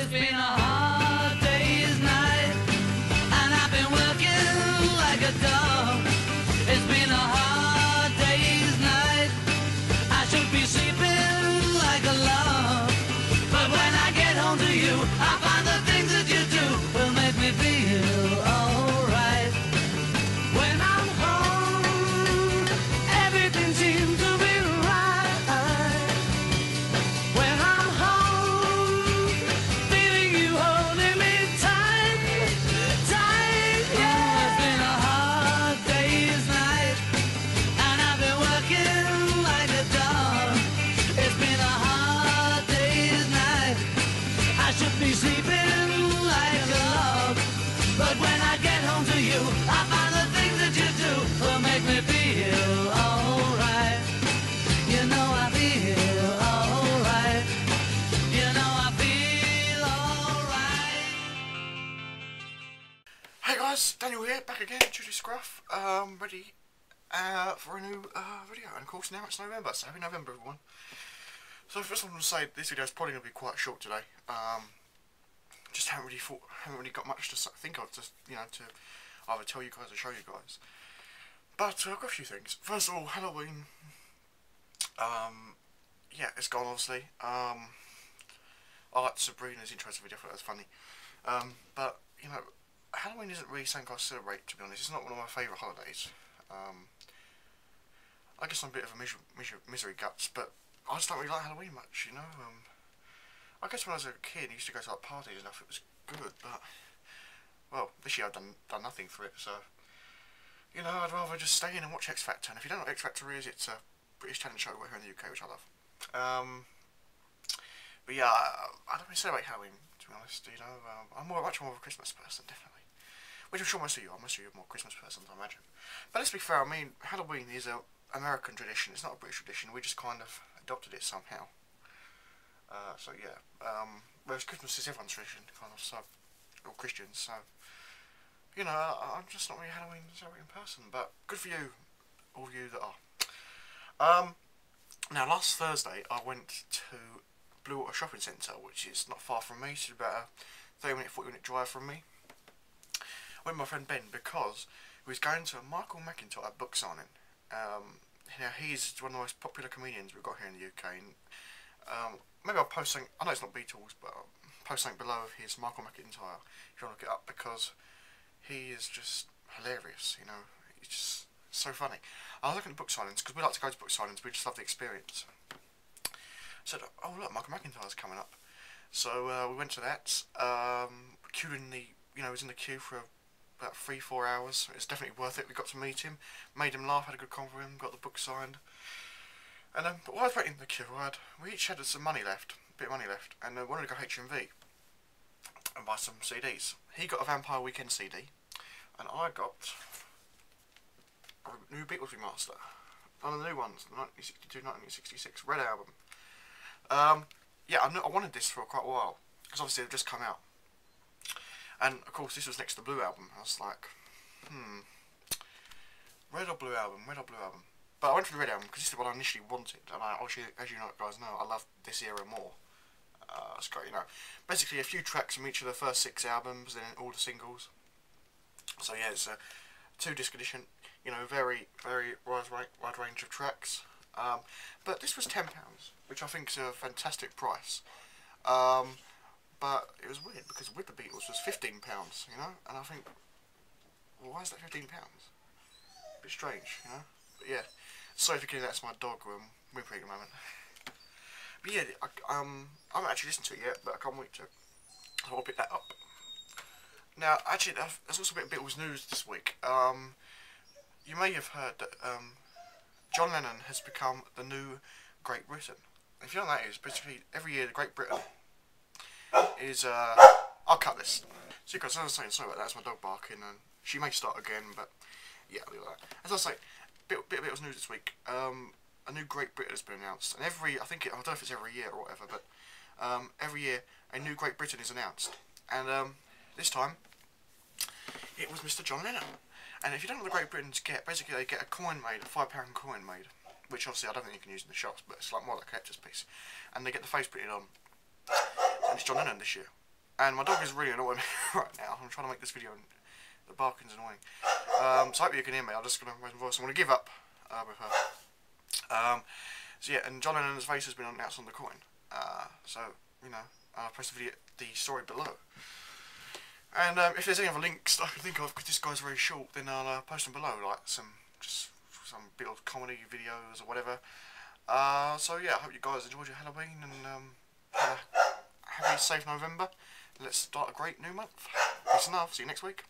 It's been a guys, Daniel here, back again, Judy Scruff, um, ready uh, for a new uh, video, and of course now it's November, so happy November everyone. So first I want to say this video is probably going to be quite short today, um, just haven't really thought, haven't really got much to think of, just, you know, to either tell you guys or show you guys. But uh, I've got a few things. First of all, Halloween, um, yeah, it's gone obviously, um, I liked Sabrina's the video, I thought that was funny. Um, but, you know, Halloween isn't really something I celebrate, to be honest. It's not one of my favourite holidays. Um, I guess I'm a bit of a miser- miser- misery guts, but I just don't really like Halloween much, you know. Um, I guess when I was a kid, I used to go to like parties and stuff. It was good, but well, this year I've done done nothing for it, so you know, I'd rather just stay in and watch X Factor. And if you don't know what X Factor is, it's a British talent show here in the UK, which I love. Um, but yeah, I, I don't really celebrate Halloween, to be honest. You know, um, I'm more much more of a Christmas person, definitely. Which I'm sure most of you are. Most of you are more Christmas persons, I imagine. But let's be fair. I mean, Halloween is a American tradition. It's not a British tradition. We just kind of adopted it somehow. Uh, so yeah. Um, whereas Christmas is everyone's tradition, kind of. So, or Christians. So, you know, I, I'm just not really Halloween celebrating person. But good for you, all of you that are. Um, now last Thursday I went to Bluewater Shopping Centre, which is not far from me. It's about a 30 minute, 40 minute drive from me. With my friend Ben because he was going to a Michael McIntyre book signing. Um, now he's one of the most popular comedians we've got here in the UK. And, um, maybe I'll post something. I know it's not Beatles, but I'll post something below of his Michael McIntyre if you want to look it up because he is just hilarious. You know, he's just so funny. I was looking at book signings because we like to go to book signings. We just love the experience. Said, oh look, Michael McIntyre's coming up. So uh, we went to that. Um, the, you know, was in the queue for about three, four hours. It's definitely worth it. We got to meet him, made him laugh, had a good convo with him, got the book signed. And um, but while I was waiting in the queue, had, we each had some money left, a bit of money left, and uh, wanted to go HMV and buy some CDs. He got a Vampire Weekend CD, and I got a new Beatles remaster. One of the new ones, the 1962-1966 Red Album. Um, yeah, I, knew, I wanted this for quite a while, because obviously they've just come out. And of course this was next to the Blue Album. I was like, hmm, Red or Blue Album, Red or Blue Album. But I went for the Red Album because this is what I initially wanted. And I, obviously, as you know, guys know, I love this era more. Uh, you know. Basically a few tracks from each of the first six albums and all the singles. So yeah, it's a two disc edition. You know, very, very wide, wide range of tracks. Um, but this was ten pounds, which I think is a fantastic price. Um, but it was weird because with the Beatles was fifteen pounds, you know, and I think, well, why is that fifteen pounds? A bit strange, you know. But yeah, sorry for getting that's my dog um, whimpering at the moment. But yeah, I, um, I haven't actually listened to it yet, but I can't wait to. So I'll pick that up. Now, actually, there's also been a bit of Beatles news this week. Um, you may have heard that um, John Lennon has become the new Great Briton. If you know what that is, basically every year the Great Briton is. Uh, I'll cut this. So, guys, as I was saying, sorry about that. That's my dog barking, and she may start again, but yeah, I'll that. As I saying, bit bit bit of news this week. Um, a new Great Briton has been announced, and every I think it, I don't know if it's every year or whatever, but um, every year a new Great Briton is announced, and um, this time it was Mr. John Lennon. And if you don't know what the Great Britons get, basically they get a coin made, a five pound coin made, which obviously I don't think you can use in the shops, but it's like more like a collector's piece, and they get the face printed on. It's John Lennon this year. And my dog is really annoying right now. I'm trying to make this video and the barking's annoying. Um, so I hope you can hear me. I'm just going to raise my voice. I'm going to give up uh, with her. Um, so yeah, and John Lennon's face has been announced on the coin. Uh, so, you know, I'll post the, video, the story below. And um, if there's any other links I can think of, because this guy's very short, then I'll uh, post them below, like some just some bit of comedy videos or whatever. Uh, so yeah, I hope you guys enjoyed your Halloween and um, have a safe November. Let's start a great new month. And love. See you next week.